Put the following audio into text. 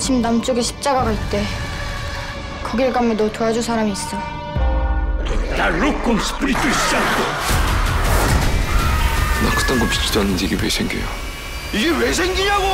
집 남쪽에 십자가가 있대. 거길 가면 너 도와줄 사람이 있어. 달로 con Spirito 나 그딴 거 믿지도 않는데 이게 왜 생겨요? 이게 왜 생기냐고!